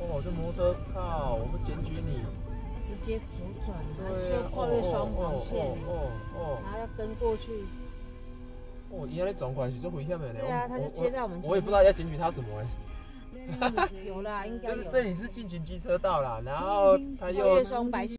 哦，这摩托车靠，我们检举你。直接左转，它是要跨越双黄线，哦哦，然后要跟过去。哦，伊阿咧转关系，这回下面咧。对啊，他就切在我们。我也不知道要检举他什么哎。有啦，应该。是这里是进行机车道啦，然后他又。跨越双白线。